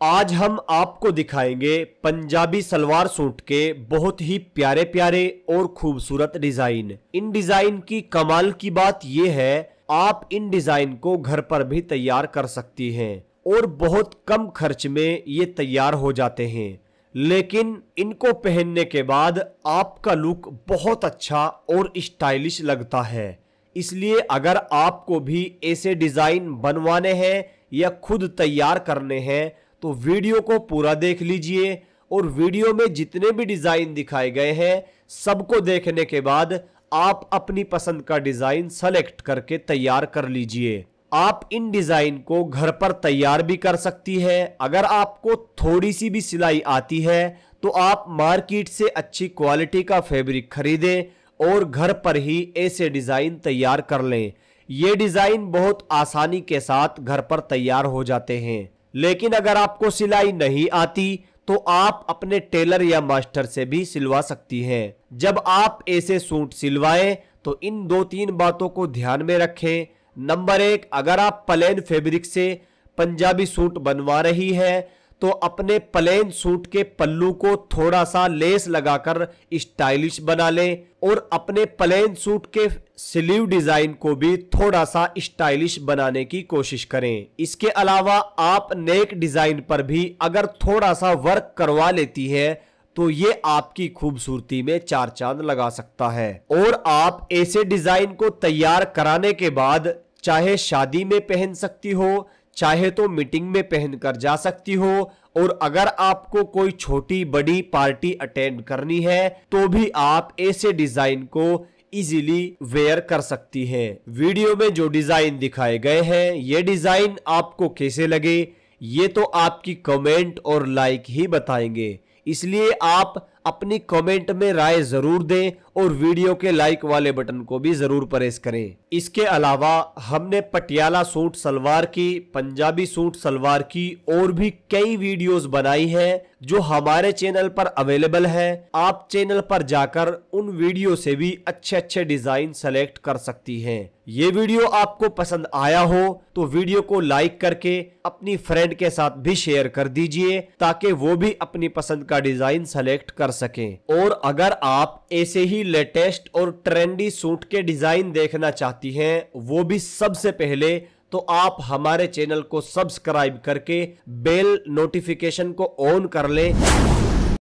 आज हम आपको दिखाएँगे पंजाबी सलवार सूट के बहुत ही प्यारे प्यारे और खूबसूरत डिज़ाइन। इन डिज़ाइन की कमाल की बात यह है, आप इन डिज़ाइन को घर पर भी तैयार कर सकती हैं और बहुत कम खर्च में ये तैयार हो जाते हैं। लेकिन इनको पहनने के बाद आपका लुक बहुत अच्छा और स्टाइलिश लगता है। इसलिए अगर आपको भी ऐसे डिज़ाइन बनवाने हैं या खुद तैयार करने हैं तो वीडियो को पूरा देख लीजिए और वीडियो में जितने भी डिज़ाइन दिखाए गए हैं, सबको देखने के बाद आप अपनी पसंद का डिज़ाइन सेलेक्ट करके तैयार कर लीजिए। आप इन डिज़ाइन को घर पर तैयार भी कर सकती है। अगर आपको थोड़ी सी भी सिलाई आती है तो आप मार्केट से अच्छी क्वालिटी का फैब्रिक खरीदें और घर पर ही ऐसे डिज़ाइन तैयार कर लें। ये डिज़ाइन बहुत आसानी के साथ घर पर तैयार हो जाते हैं। लेकिन अगर आपको सिलाई नहीं आती तो आप अपने टेलर या मास्टर से भी सिलवा सकती हैं। जब आप ऐसे सूट सिलवाएँ तो इन दो तीन बातों को ध्यान में रखें। नंबर एक, अगर आप प्लेन फैब्रिक से पंजाबी सूट बनवा रही है तो अपने प्लेन सूट के पल्लू को थोड़ा सा लेस लगाकर स्टाइलिश बना लें और अपने प्लेन सूट के स्लीव डिज़ाइन को भी थोड़ा सा स्टाइलिश बनाने की कोशिश करें। इसके अलावा आप नेक डिज़ाइन पर भी अगर थोड़ा सा वर्क करवा लेती है तो ये आपकी खूबसूरती में चार चाँद लगा सकता है। और आप ऐसे डिज़ाइन को तैयार कराने के बाद चाहे शादी में पहन सकती हो, चाहे तो मीटिंग में पहनकर जा सकती हो, और अगर आपको कोई छोटी बड़ी पार्टी अटेंड करनी है तो भी आप ऐसे डिज़ाइन को इजीली वेयर कर सकती हैं। वीडियो में जो डिज़ाइन दिखाए गए हैं, ये डिज़ाइन आपको कैसे लगे? ये तो आपकी कमेंट और लाइक ही बताएँगे। इसलिए आप अपनी कमेंट में राय ज़रूर दें और वीडियो के लाइक वाले बटन को भी ज़रूर प्रेस करें। इसके अलावा हमने पटियाला सूट सलवार की, पंजाबी सूट सलवार की और भी कई वीडियोस बनाई हैं जो हमारे चैनल पर अवेलेबल है। आप चैनल पर जाकर उन वीडियो से भी अच्छे अच्छे डिज़ाइन सेलेक्ट कर सकती हैं। ये वीडियो आपको पसंद आया हो तो वीडियो को लाइक करके अपनी फ्रेंड के साथ भी शेयर कर दीजिए ताकि वो भी अपनी पसंद का डिज़ाइन सेलेक्ट कर सकें। और अगर आप ऐसे ही लेटेस्ट और ट्रेंडी सूट के डिज़ाइन देखना चाहती हैं, वो भी सबसे पहले तो आप हमारे चैनल को सब्सक्राइब करके बेल नोटिफिकेशन को ऑन कर लें।